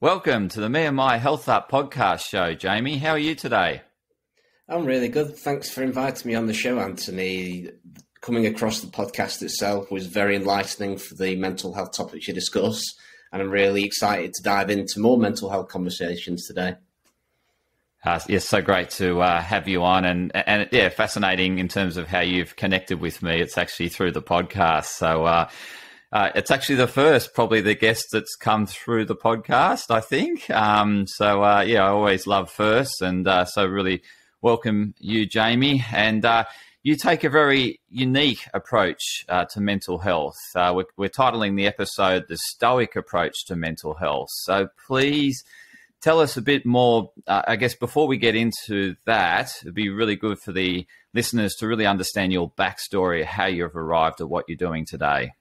Welcome to the Me and My Health Up podcast show, Jamie. How are you today? I'm really good. Thanks for inviting me on the show, Anthony. Coming across the podcast itself was very enlightening for the mental health topics you discuss, and I'm really excited to dive into more mental health conversations today. Uh, yes, so great to uh, have you on, and and yeah, fascinating in terms of how you've connected with me. It's actually through the podcast, so. Uh, uh, it's actually the first, probably the guest that's come through the podcast, I think. Um, so, uh, yeah, I always love first. And uh, so, really welcome you, Jamie. And uh, you take a very unique approach uh, to mental health. Uh, we're, we're, titling the episode The Stoic Approach to Mental Health. So, please tell us a bit more. I guess before we get into that, it'd be really good for the listeners to really understand your backstory, how you've arrived at what you're doing today.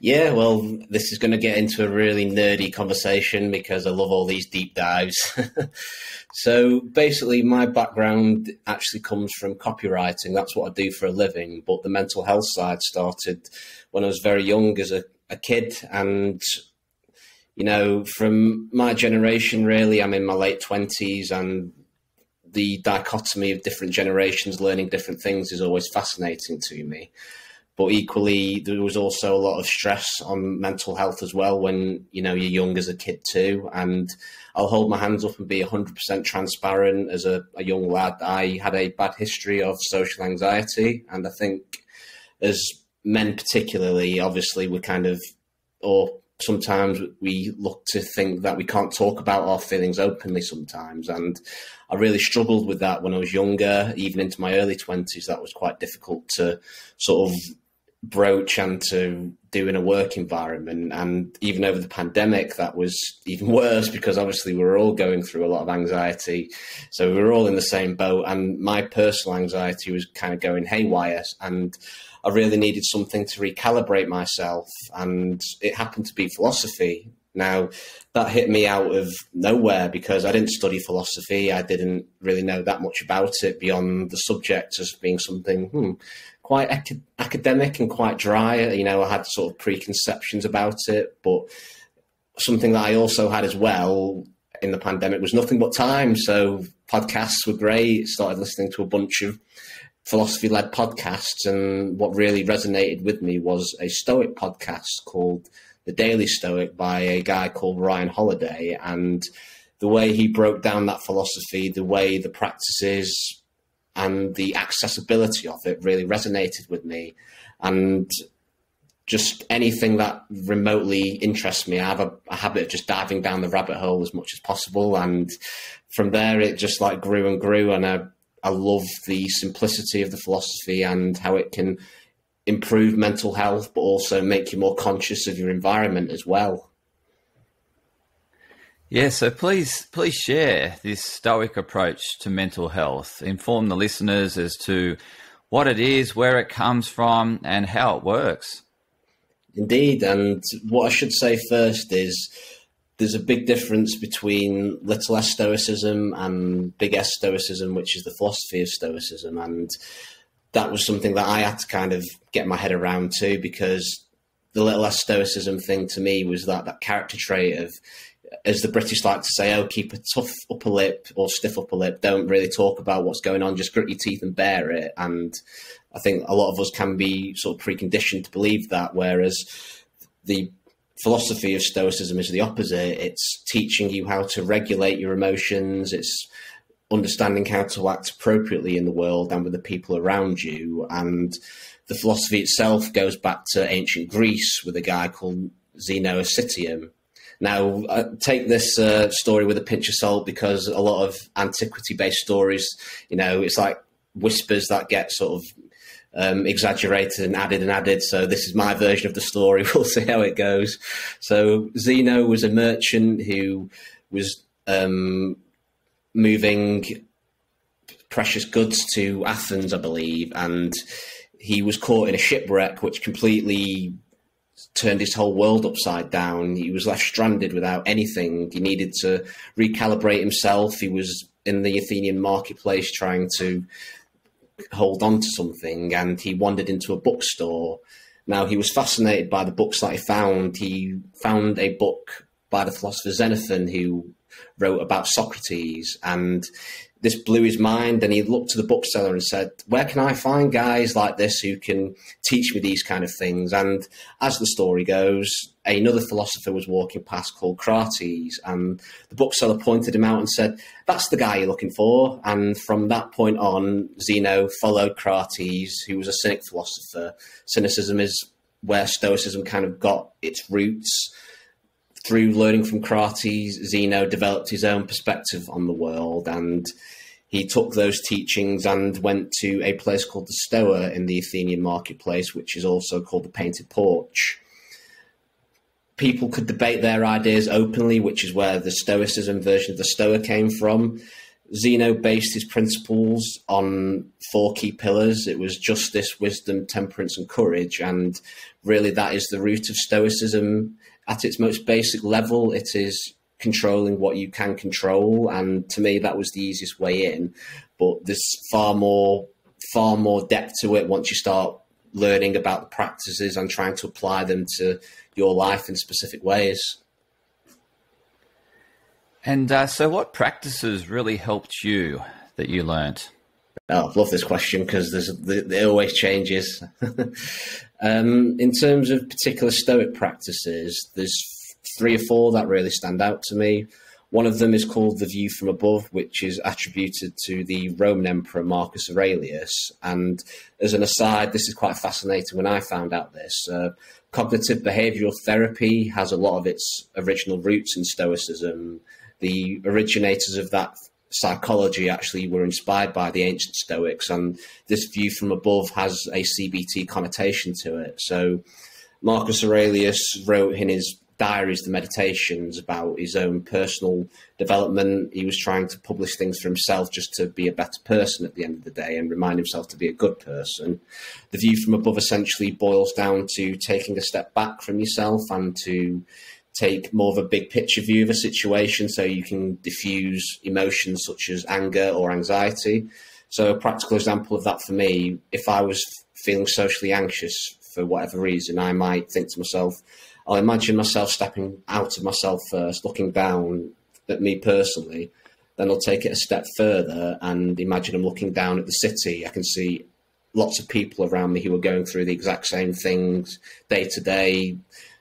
Yeah, well, this is going to get into a really nerdy conversation because I love all these deep dives. so basically, my background actually comes from copywriting. That's what I do for a living. But the mental health side started when I was very young as a, a kid. And, you know, from my generation, really, I'm in my late 20s and the dichotomy of different generations learning different things is always fascinating to me but equally there was also a lot of stress on mental health as well when you know you're young as a kid too. And i'll hold my hands up and be 100% transparent as a, a, young lad. I had a bad history of social anxiety and i think as men particularly obviously we're kind of or sometimes we look to think that we can't talk about our feelings openly sometimes. And i really struggled with that when i was younger. Even into my early 20s that was quite difficult to sort of broach and to do in a work environment. And even over the pandemic, that was even worse because obviously we were all going through a lot of anxiety. So we were all in the same boat. And my personal anxiety was kind of going haywire. And I really needed something to recalibrate myself. And it happened to be philosophy. Now, that hit me out of nowhere because I didn't study philosophy. I didn't really know that much about it beyond the subject as being something, hmm, quite ac- academic and quite dry. You know, I had sort of preconceptions about it, but something that I also had as well in the pandemic was nothing but time. So podcasts were great. Started listening to a bunch of philosophy led podcasts. And what really resonated with me was a Stoic podcast called The Daily Stoic by a guy called Ryan Holiday. And the way he broke down that philosophy, the way the practices, and the accessibility of it really resonated with me. And just anything that remotely interests me, I have a, a, habit of just diving down the rabbit hole as much as possible. And from there, it just like grew and grew. And I, I love the simplicity of the philosophy and how it can improve mental health, but also make you more conscious of your environment as well. Yeah, so please, please share this Stoic approach to mental health. Inform the listeners as to what it is, where it comes from, and how it works. Indeed, and what I should say first is there's a big difference between little s stoicism and big S stoicism, which is the philosophy of stoicism, and that was something that I had to kind of get my head around too, because the little s stoicism thing to me was that that character trait of as the British like to say, oh, keep a tough upper lip or stiff upper lip. Don't really talk about what's going on. Just grit your teeth and bear it. And I think a lot of us can be sort of preconditioned to believe that. Whereas the philosophy of Stoicism is the opposite. It's teaching you how to regulate your emotions. It's understanding how to act appropriately in the world and with the people around you. And the philosophy itself goes back to ancient Greece with a guy called Zeno of Citium now, uh, take this uh, story with a pinch of salt because a lot of antiquity based stories, you know, it's like whispers that get sort of um, exaggerated and added and added. So this is my version of the story. We'll see how it goes. So Zeno was a merchant who was um, moving precious goods to Athens, I believe, and he was caught in a shipwreck, which completely turned his whole world upside down. He was left stranded without anything. He needed to recalibrate himself. He was in the Athenian marketplace trying to hold on to something, and he wandered into a bookstore. Now, he was fascinated by the books that he found. He found a book by the philosopher Xenophon, who wrote about Socrates. And this blew his mind and he looked to the bookseller and said, Where can I find guys like this who can teach me these kind of things? And as the story goes, another philosopher was walking past called Crates, and the bookseller pointed him out and said, That's the guy you're looking for. And from that point on, Zeno followed Crates, who was a Cynic philosopher. Cynicism is where Stoicism kind of got its roots through learning from Crates, Zeno developed his own perspective on the world and he took those teachings and went to a place called the Stoa in the Athenian marketplace, which is also called the Painted Porch. People could debate their ideas openly, which is where the Stoicism version of the Stoa came from. Zeno based his principles on four key pillars. It was justice, wisdom, temperance, and courage. And really, that is the root of Stoicism at its most basic level, it is controlling what you can control. And to me, that was the easiest way in. But there's far more, far more depth to it once you start learning about the practices and trying to apply them to your life in specific ways. And uh, so, what practices really helped you that you learned? Oh, I love this question because there's it always changes. um, in terms of particular Stoic practices, there's three or four that really stand out to me. One of them is called the view from above, which is attributed to the Roman Emperor Marcus Aurelius. And as an aside, this is quite fascinating when I found out this. Uh, cognitive behavioral therapy has a lot of its original roots in Stoicism. The originators of that psychology actually were inspired by the ancient Stoics, and this view from above has a CBT connotation to it. So, Marcus Aurelius wrote in his diaries, the meditations, about his own personal development. He was trying to publish things for himself just to be a better person at the end of the day and remind himself to be a good person. The view from above essentially boils down to taking a step back from yourself and to take more of a big picture view of a situation so you can diffuse emotions such as anger or anxiety. So, a practical example of that for me, if I was feeling socially anxious for whatever reason, I might think to myself, I'll imagine myself stepping out of myself first, looking down at me personally. Then I'll take it a step further and imagine I'm looking down at the city. I can see lots of people around me who are going through the exact same things day to day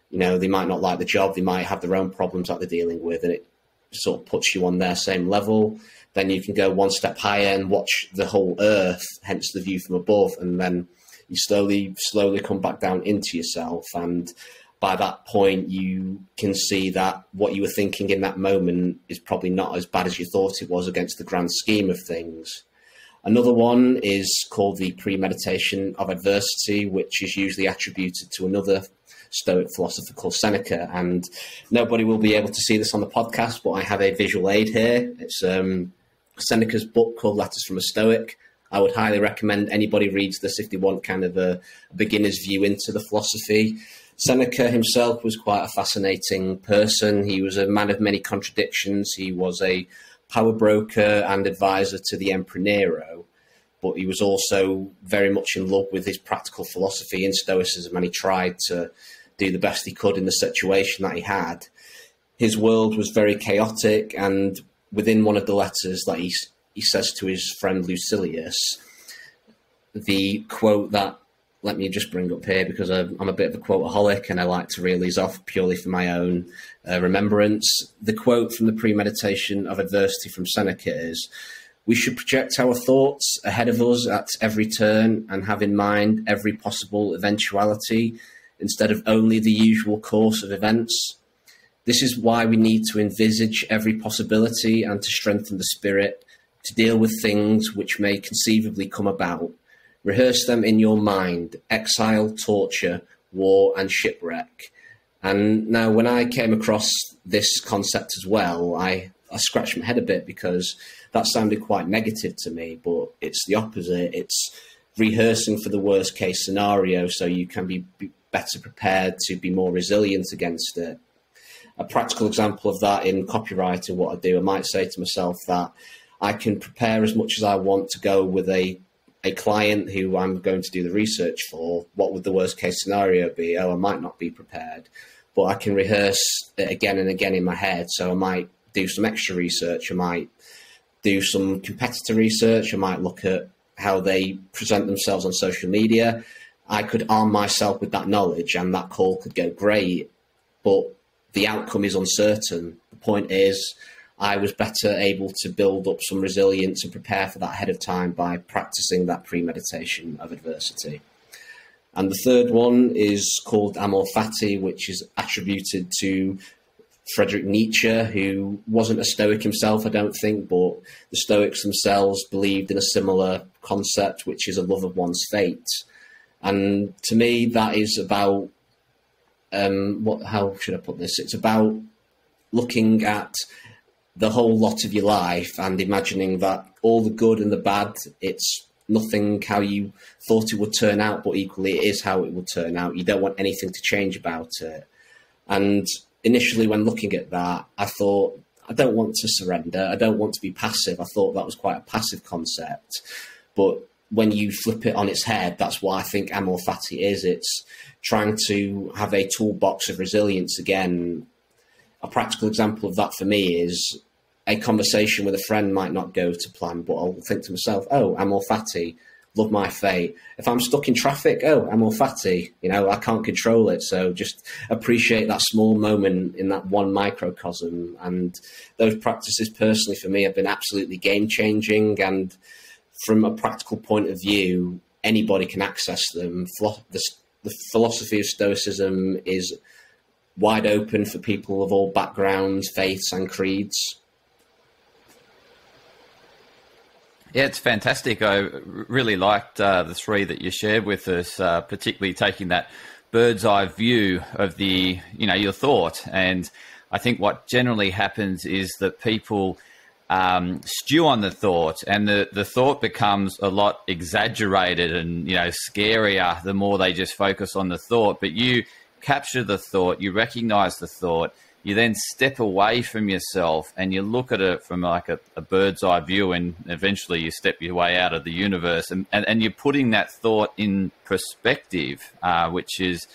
you know, they might not like the job, they might have their own problems that they're dealing with, and it sort of puts you on their same level. Then you can go one step higher and watch the whole earth, hence the view from above, and then you slowly, slowly come back down into yourself. And by that point, you can see that what you were thinking in that moment is probably not as bad as you thought it was against the grand scheme of things. Another one is called the premeditation of adversity, which is usually attributed to another Stoic philosopher called Seneca. And nobody will be able to see this on the podcast, but I have a visual aid here. It's um, Seneca's book called Letters from a Stoic. I would highly recommend anybody reads this if they want kind of a, beginner's view into the philosophy. Seneca himself was quite a fascinating person. He was a man of many contradictions. He was a power broker and advisor to the Emperor Nero, but he was also very much in love with his practical philosophy and Stoicism, and he tried to do the best he could in the situation that he had. His world was very chaotic, and within one of the letters that he, he says to his friend Lucilius, the quote that let me just bring up here because I'm, a bit of a quoteaholic and I like to reel these off purely for my own uh, remembrance. The quote from the premeditation of adversity from Seneca is We should project our thoughts ahead of us at every turn and have in mind every possible eventuality instead of only the usual course of events. This is why we need to envisage every possibility and to strengthen the spirit to deal with things which may conceivably come about. Rehearse them in your mind exile, torture, war, and shipwreck. And now, when I came across this concept as well, I, I scratched my head a bit because that sounded quite negative to me, but it's the opposite. It's rehearsing for the worst case scenario so you can be, be better prepared to be more resilient against it. A practical example of that in copywriting, what I do, I might say to myself that I can prepare as much as I want to go with a a client who I'm going to do the research for. What would the worst case scenario be? Oh, I might not be prepared. but I can rehearse it again and again in my head. So I might do some extra research. I might do some competitor research. I might look at how they present themselves on social media. I could arm myself with that knowledge and that call could go great, but the outcome is uncertain. The point is, I was better able to build up some resilience and prepare for that ahead of time by practicing that premeditation of adversity. And the third one is called Amor Fati, which is attributed to Friedrich Nietzsche, who wasn't a Stoic himself, I don't think, but the Stoics themselves believed in a similar concept, which is a love of one's fate. And to me, that is about um, what? How should I put this? It's about looking at the whole lot of your life and imagining that all the good and the bad, it's nothing how you thought it would turn out, but equally it is how it would turn out. You don't want anything to change about it. And initially, when looking at that, I thought, I don't want to surrender. I don't want to be passive. I thought that was quite a passive concept. But when you flip it on its head, that's why I think Amor Fati is. It's trying to have a toolbox of resilience again. A practical example of that for me is a conversation with a friend might not go to plan, but I'll think to myself, oh, Amor Fati, love my fate. If I'm stuck in traffic, oh, Amor Fati, you know, I can't control it. So just appreciate that small moment in that one microcosm. And those practices personally for me have been absolutely game changing. And from a practical point of view, anybody can access them. The, the philosophy of Stoicism is wide open for people of all backgrounds, faiths, and creeds. Yeah, it's fantastic. I really liked uh, the three that you shared with us, uh, particularly taking that bird's eye view of the, you know, your thought. And I think what generally happens is that people um, stew on the thought, and the, the thought becomes a lot exaggerated and you know scarier the more they just focus on the thought. But you capture the thought, you recognize the thought, you then step away from yourself and you look at it from like a, a, bird's eye view and eventually you step your way out of the universe and, and, and you're putting that thought in perspective uh, which is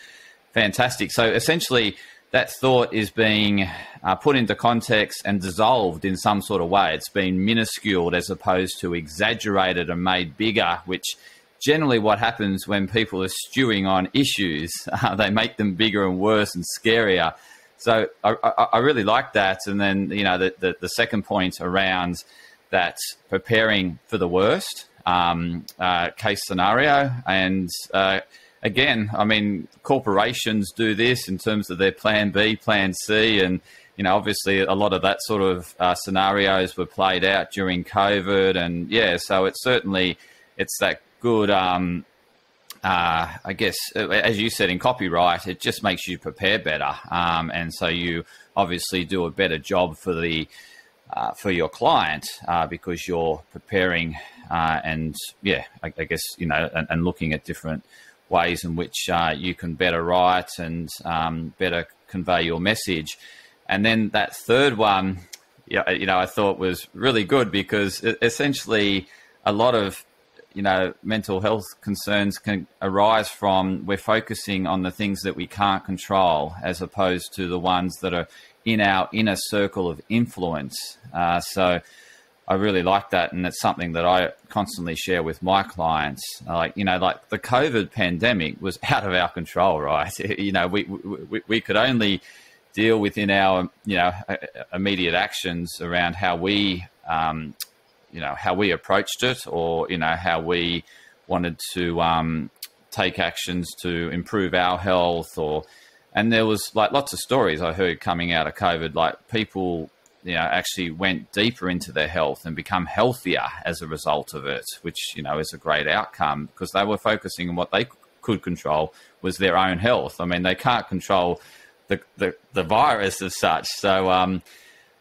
fantastic so essentially that thought is being uh, put into context and dissolved in some sort of way it's been minusculed as opposed to exaggerated and made bigger which generally what happens when people are stewing on issues uh, they make them bigger and worse and scarier so I, I, I really like that. And then, you know, the, the, the, second point around that preparing for the worst um, uh, case scenario. And uh, again, I mean, corporations do this in terms of their plan B, plan C. And, you know, obviously a lot of that sort of uh, scenarios were played out during COVID. And yeah, so it's certainly, it's that good, um, uh, I guess, as you said in copyright, it just makes you prepare better, um, and so you obviously do a better job for the uh, for your client uh, because you're preparing uh, and yeah, I, I, guess you know, and, and, looking at different ways in which uh, you can better write and um, better convey your message. And then that third one, you know, I thought was really good because essentially a lot of you know, mental health concerns can arise from we're focusing on the things that we can't control as opposed to the ones that are in our inner circle of influence. Uh, so I really like that. And it's something that I constantly share with my clients. Like, you know, like the COVID pandemic was out of our control, right? you know, we, we, we could only deal within our, you know, immediate actions around how we um, you know how we approached it, or you know how we wanted to um, take actions to improve our health, or and there was like lots of stories I heard coming out of COVID, like people you know actually went deeper into their health and become healthier as a result of it, which you know is a great outcome because they were focusing on what they could control was their own health. I mean, they can't control the the, the virus as such, so. Um,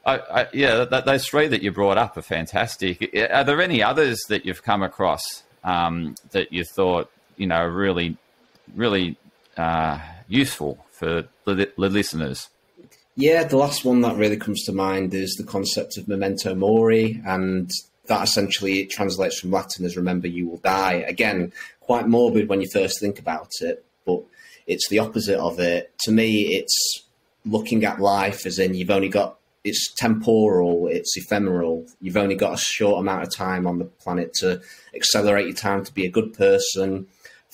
I, I, yeah, that, those three that you brought up are fantastic. Are there any others that you've come across um, that you thought you know really, really uh, useful for the, the, listeners? Yeah, the last one that really comes to mind is the concept of memento mori, and that essentially translates from Latin as "remember you will die." Again, quite morbid when you first think about it, but it's the opposite of it. To me, it's looking at life as in you've only got it's temporal, it's ephemeral. You've only got a short amount of time on the planet to accelerate your time to be a good person.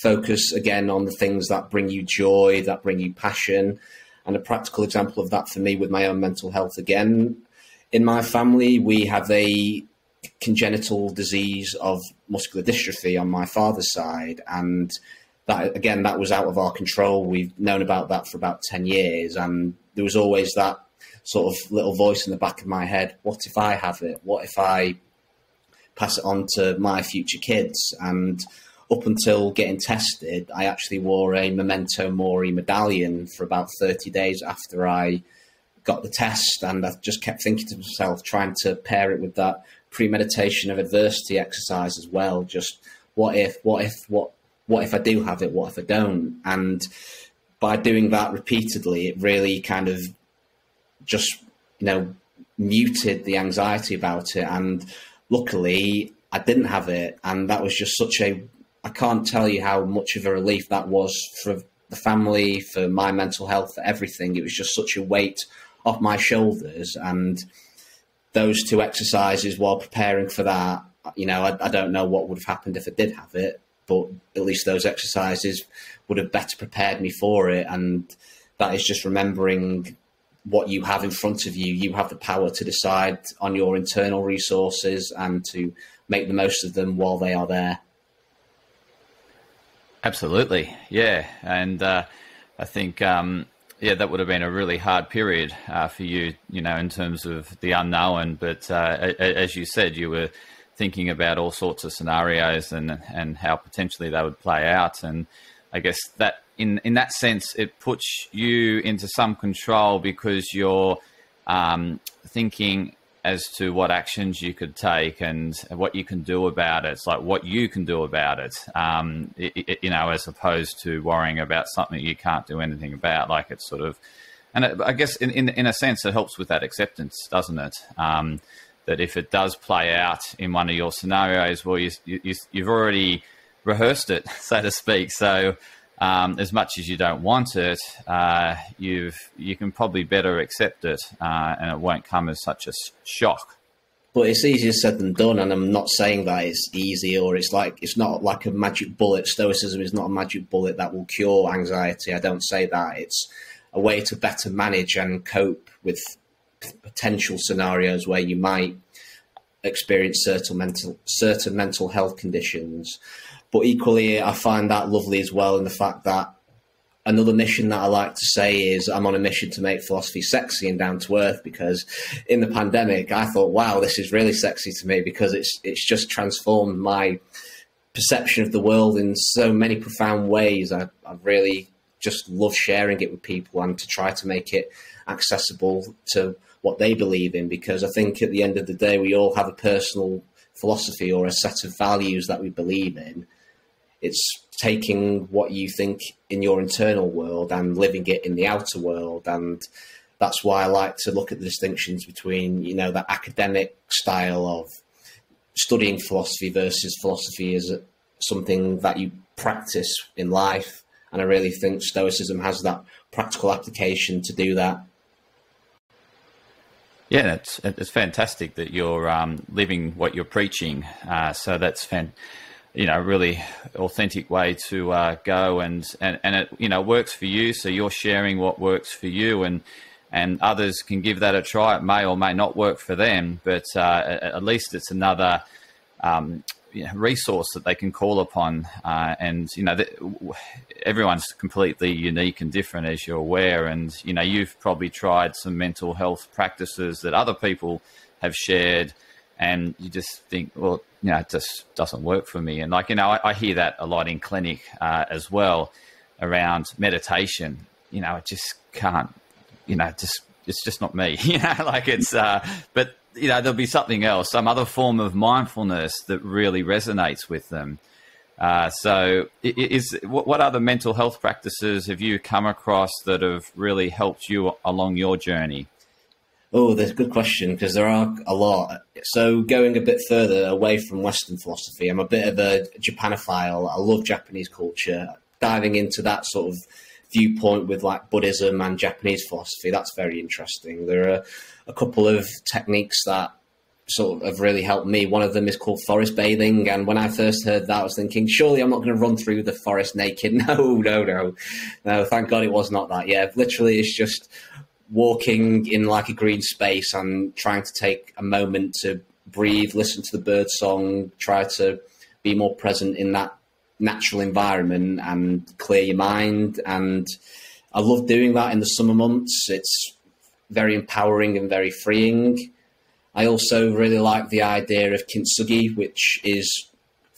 Focus again on the things that bring you joy, that bring you passion. And a practical example of that for me with my own mental health again. In my family, we have a congenital disease of muscular dystrophy on my father's side. And that, again, that was out of our control. We've known about that for about 10 years. And there was always that sort of little voice in the back of my head what if I have it? What if I pass it on to my future kids? And up until getting tested, I actually wore a memento mori medallion for about 30 days after I got the test. And I just kept thinking to myself, trying to pair it with that premeditation of adversity exercise as well. Just what if, what if, what, what if I do have it? What if I don't? And by doing that repeatedly, it really kind of just you know muted the anxiety about it. And luckily, I didn't have it, and that was just such a I can't tell you how much of a relief that was for the family, for my mental health, for everything. It was just such a weight off my shoulders, and those two exercises while preparing for that, you know, I, I don't know what would have happened if I did have it, but at least those exercises would have better prepared me for it, and that is just remembering what you have in front of you. You have the power to decide on your internal resources and to make the most of them while they are there. Absolutely, yeah, and uh, I think um, yeah that would have been a really hard period uh, for you, you know, in terms of the unknown. But uh, as you said, you were thinking about all sorts of scenarios and and how potentially they would play out, and I guess that in in that sense, it puts you into some control because you're um, thinking as to what actions you could take and what you can do about it. It's like what you can do about it, um, it, it, you know, as opposed to worrying about something you can't do anything about. Like it's sort of, and it, I guess in, in, in a sense, it helps with that acceptance, doesn't it? Um, that if it does play out in one of your scenarios, well, you, you, you've already rehearsed it, so to speak. So um, as much as you don't want it, uh, you've you can probably better accept it, uh, and it won't come as such a shock. But it's easier said than done, and I'm not saying that it's easy or it's like it's not like a magic bullet. Stoicism is not a magic bullet that will cure anxiety. I don't say that. It's a way to better manage and cope with potential scenarios where you might experience certain mental certain mental health conditions but equally, I find that lovely as well in the fact that another mission that I like to say is I'm on a mission to make philosophy sexy and down to earth because in the pandemic I thought, wow, this is really sexy to me because it's it's just transformed my perception of the world in so many profound ways. I, I really just love sharing it with people and to try to make it accessible to what they believe in because I think at the end of the day we all have a personal philosophy or a set of values that we believe in it's taking what you think in your internal world and living it in the outer world. And that's why I like to look at the distinctions between, you know, that academic style of studying philosophy versus philosophy as something that you practice in life. And I really think Stoicism has that practical application to do that. Yeah, it's it's fantastic that you're um, living what you're preaching. Uh, so that's fantastic you know, really authentic way to uh, go, and, and and it you know works for you. So you're sharing what works for you, and and others can give that a try. It may or may not work for them, but uh, at least it's another um, resource that they can call upon. Uh, and you know, the, everyone's completely unique and different, as you're aware. And you know, you've probably tried some mental health practices that other people have shared and you just think, well, you know, it just doesn't work for me. And like, you know, I, I hear that a lot in clinic uh, as well around meditation. You know, it just can't, you know, just it's just not me. you know, like it's, uh, but you know, there'll be something else, some other form of mindfulness that really resonates with them. Uh, so, is what other mental health practices have you come across that have really helped you along your journey? Oh, that's a good question because there are a lot. So going a bit further away from Western philosophy, I'm a bit of a Japanophile. I love Japanese culture. Diving into that sort of viewpoint with like Buddhism and Japanese philosophy. That's very interesting. There are a couple of techniques that sort of have really helped me. One of them is called forest bathing, and when I first heard that, I was thinking, surely I'm not going to run through the forest naked. No, no, no, no. Thank God it was not that. Yeah, literally, it's just walking in like a green space and trying to take a moment to breathe, listen to the bird song, try to be more present in that natural environment and clear your mind. And I love doing that in the summer months. It's very empowering and very freeing. I also really like the idea of kintsugi, which is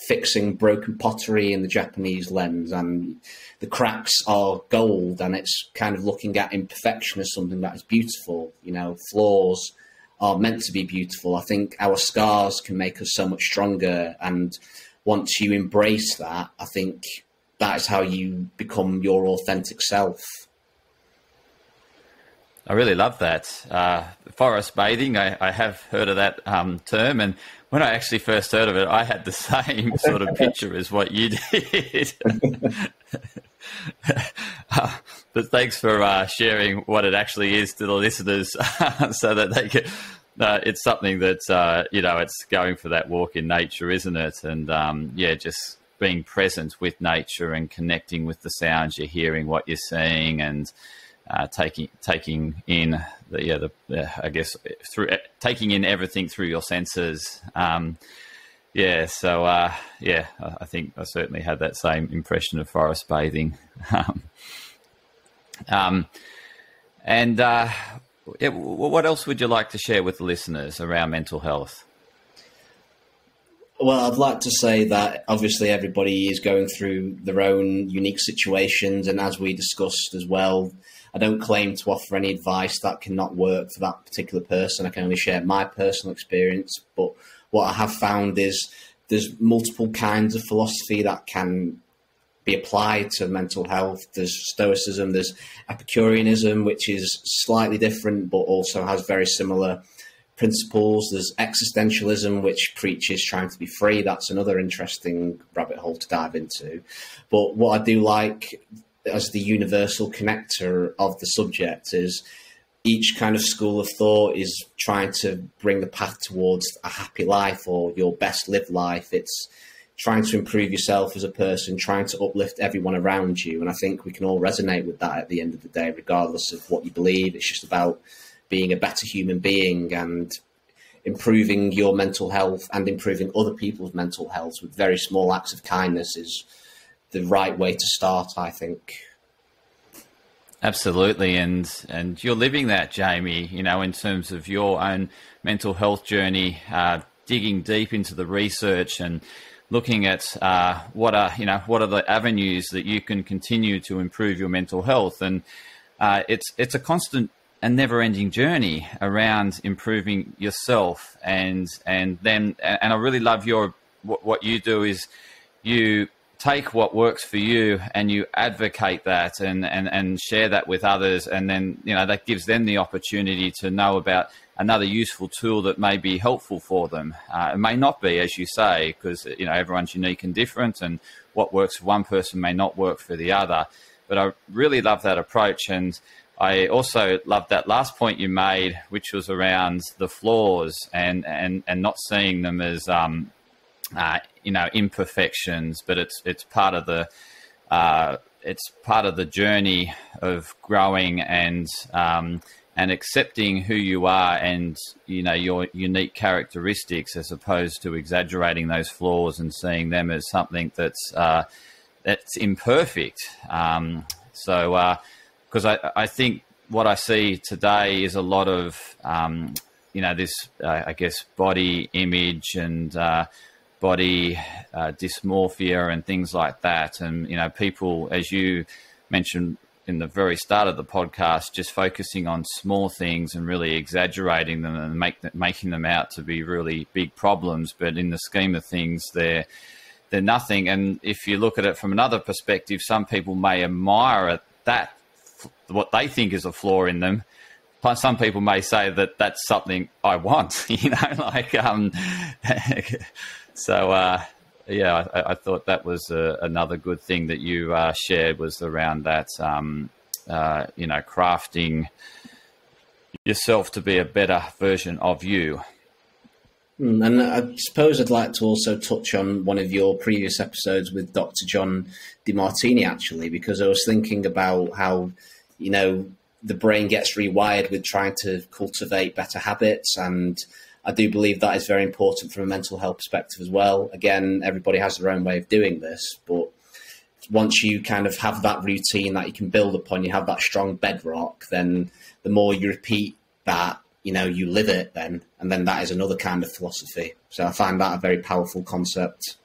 fixing broken pottery in the Japanese lens, and the cracks are gold, and it's kind of looking at imperfection as something that is beautiful. You know, flaws are meant to be beautiful. I think our scars can make us so much stronger, and once you embrace that, I think that is how you become your authentic self. I really love that. Uh, forest bathing, I, I, have heard of that um, term. And when I actually first heard of it, I had the same sort of picture as what you did. uh, but thanks for uh, sharing what it actually is to the listeners so that they can. Uh, it's something that, uh, you know, it's going for that walk in nature, isn't it? And um, yeah, just being present with nature and connecting with the sounds you're hearing, what you're seeing, and uh, taking taking in the yeah the I guess through taking in everything through your senses. Um, yeah, so uh, yeah, I think I certainly had that same impression of forest bathing. um, um and uh, yeah, what else would you like to share with the listeners around mental health? Well, I'd like to say that obviously everybody is going through their own unique situations, and as we discussed as well, I don't claim to offer any advice that cannot work for that particular person. I can only share my personal experience. But what I have found is there's multiple kinds of philosophy that can be applied to mental health. There's Stoicism, there's Epicureanism, which is slightly different but also has very similar principles. There's existentialism, which preaches trying to be free. That's another interesting rabbit hole to dive into. But what I do like as the universal connector of the subject is each kind of school of thought is trying to bring the path towards a happy life or your best lived life. It's trying to improve yourself as a person, trying to uplift everyone around you. And I think we can all resonate with that at the end of the day, regardless of what you believe. It's just about being a better human being and improving your mental health and improving other people's mental health with very small acts of kindness is the right way to start, I think. Absolutely, and and you're living that, Jamie. You know, in terms of your own mental health journey, uh, digging deep into the research and looking at uh, what are you know what are the avenues that you can continue to improve your mental health, and uh, it's it's a constant and never-ending journey around improving yourself, and and then and I really love your what, what you do is you take what works for you and you advocate that and, and, and share that with others. And then you know that gives them the opportunity to know about another useful tool that may be helpful for them. Uh, it may not be as you say because you know everyone's unique and different and what works for one person may not work for the other. But i really love that approach. And I also love that last point you made, which was around the flaws and, and, and not seeing them as um, uh, you know imperfections, but it's it's part of the uh, it's part of the journey of growing and um, and accepting who you are and you know your unique characteristics as opposed to exaggerating those flaws and seeing them as something that's uh, that's imperfect. Um, so because uh, I, I think what I see today is a lot of um, you know this uh, I guess body image and uh, body uh, dysmorphia and things like that. And, you know, people, as you mentioned in the very start of the podcast, just focusing on small things and really exaggerating them and make, making them out to be really big problems. But in the scheme of things, they're, they're nothing. And if you look at it from another perspective, some people may admire that, what they think is a flaw in them, some people may say that that's something I want, you know, like um, so uh, yeah, I, I, thought that was a, another good thing that you uh, shared was around that, um, uh, you know, crafting yourself to be a better version of you. Hmm, and I suppose I'd like to also touch on one of your previous episodes with Dr. John Demartini, actually, because I was thinking about how, you know, the brain gets rewired with trying to cultivate better habits and I do believe that is very important from a mental health perspective as well. Again, everybody has their own way of doing this, but once you kind of have that routine that you can build upon, you have that strong bedrock, then the more you repeat that, you know, you live it then. And then that is another kind of philosophy. So I find that a very powerful concept.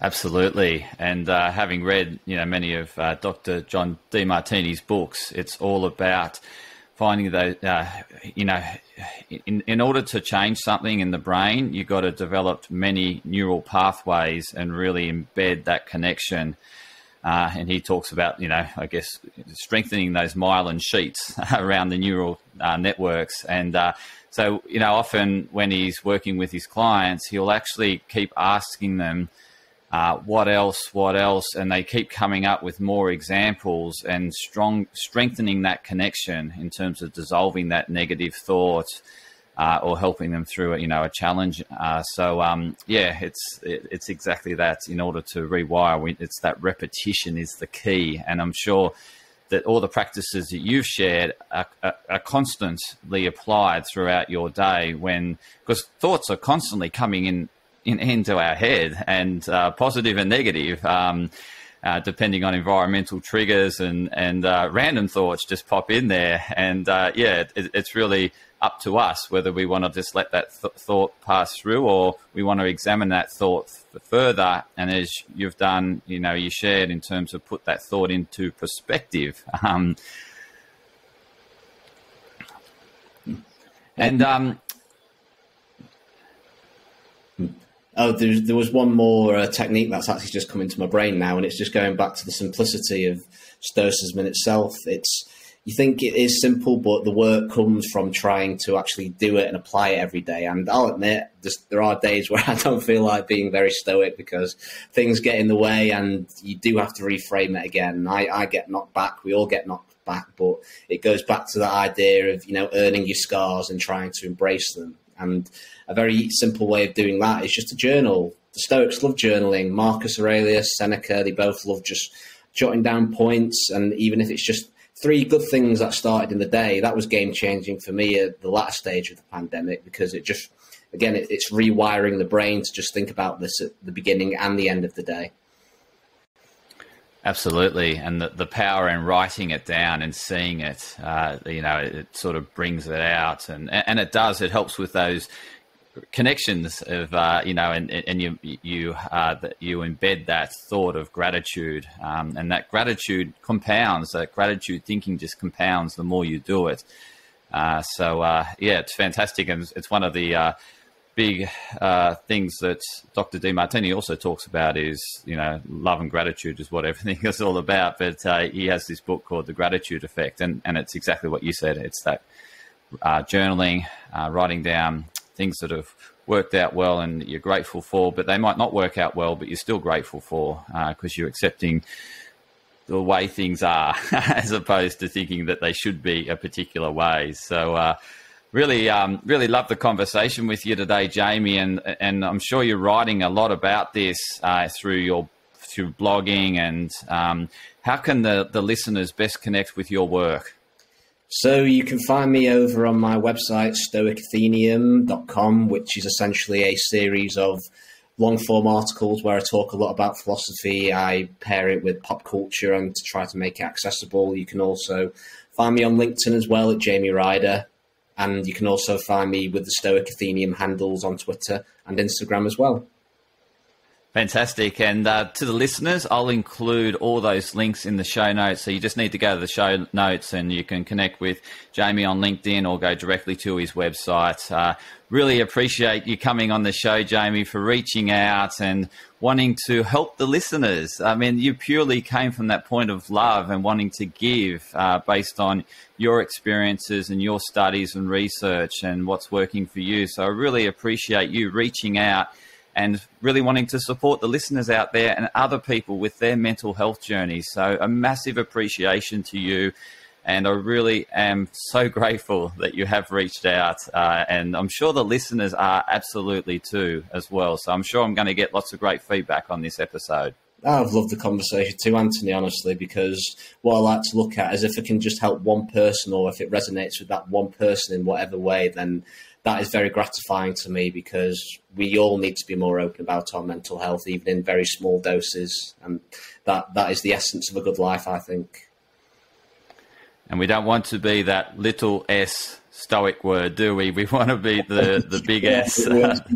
Absolutely, and uh, having read you know many of uh, Dr. John Demartini's books, it's all about finding those. Uh, you know, in in order to change something in the brain, you've got to develop many neural pathways and really embed that connection. Uh, and he talks about, you know, I guess strengthening those myelin sheets around the neural uh, networks. And uh, so, you know, often when he's working with his clients, he'll actually keep asking them uh, what else, what else, and they keep coming up with more examples and strong strengthening that connection in terms of dissolving that negative thought uh, or helping them through a, you know a challenge. Uh, so um, yeah, it's it, it's exactly that. In order to rewire, it's that repetition is the key, and I'm sure that all the practices that you've shared are, are, are, constantly applied throughout your day when because thoughts are constantly coming in in, into our head, and uh, positive and negative, um, uh, depending on environmental triggers and and uh, random thoughts just pop in there. And uh, yeah, it, it's really up to us whether we want to just let that th- thought pass through or we want to examine that thought f- further. And as you've done, you know, you shared in terms of put that thought into perspective. Um, and um, Oh, there, there was one more uh, technique that's actually just come into my brain now, and it's just going back to the simplicity of Stoicism in itself. It's you think it is simple, but the work comes from trying to actually do it and apply it every day. And I'll admit, there are days where I don't feel like being very stoic because things get in the way, and you do have to reframe it again. I, I get knocked back. We all get knocked back, but it goes back to that idea of you know earning your scars and trying to embrace them. And a very simple way of doing that is just a journal. The Stoics love journaling. Marcus Aurelius, Seneca, they both love just jotting down points. And even if it's just three good things that started in the day, that was game changing for me at the latter stage of the pandemic because it just, again, it, it's rewiring the brain to just think about this at the beginning and the end of the day. Absolutely, and the, the power in writing it down and seeing it, uh, you know, it, it, sort of brings it out, and and it does. It helps with those connections of uh, you know, and and you you uh, you embed that thought of gratitude, um, and that gratitude compounds. That gratitude thinking just compounds the more you do it. Uh, so uh, yeah, it's fantastic, and it's one of the uh, big uh, things that Dr. Demartini also talks about is you know love and gratitude is what everything is all about. But he has this book called The Gratitude Effect, and and it's exactly what you said. It's that journaling, writing down things that have worked out well and you're grateful for, but they might not work out well, but you're still grateful for because uh, you're accepting the way things are as opposed to thinking that they should be a particular way. So, uh, really, um, really love the conversation with you today, Jamie, and and I'm sure you're writing a lot about this uh, through your through blogging and um, how can the, the listeners best connect with your work? So you can find me over on my website, stoicathenaeum.com, which is essentially a series of long form articles where I talk a lot about philosophy. I pair it with pop culture and to try to make it accessible. You can also find me on LinkedIn as well at Jamie Ryder. And you can also find me with the Stoic Athenaeum handles on Twitter and Instagram as well. Fantastic. And uh, to the listeners, I'll include all those links in the show notes. So you just need to go to the show notes and you can connect with Jamie on LinkedIn or go directly to his website. Uh, really appreciate you coming on the show, Jamie, for reaching out and wanting to help the listeners. I mean, you purely came from that point of love and wanting to give uh, based on your experiences and your studies and research and what's working for you. So I really appreciate you reaching out and really wanting to support the listeners out there and other people with their mental health journeys. So, a massive appreciation to you. And I really am so grateful that you have reached out. Uh, and I'm sure the listeners are absolutely too, as well. So I'm sure I'm going to get lots of great feedback on this episode. I've loved the conversation too, Anthony, honestly, because what I like to look at is if it can just help one person or if it resonates with that one person in whatever way, then that is very gratifying to me because we all need to be more open about our mental health, even in very small doses. And that, that is the essence of a good life, I think. And we don't want to be that little s stoic word, do we? We want to be the, the big S.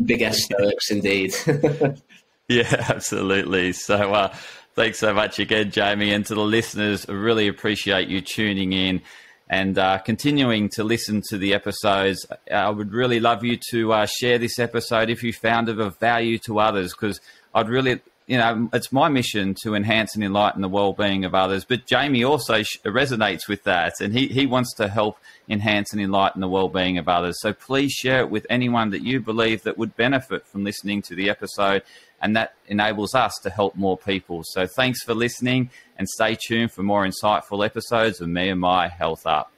big S stoics, indeed. yeah, absolutely. So, uh, thanks so much again, Jamie. And to the listeners, I really appreciate you tuning in and uh, continuing to listen to the episodes. I would really love you to uh, share this episode if you found it of value to others, because I'd really you know, it's my mission to enhance and enlighten the well-being of others. But Jamie also resonates with that, and he, he wants to help enhance and enlighten the well-being of others. So please share it with anyone that you believe that would benefit from listening to the episode, and that enables us to help more people. So thanks for listening, and stay tuned for more insightful episodes of Me and My Health Up.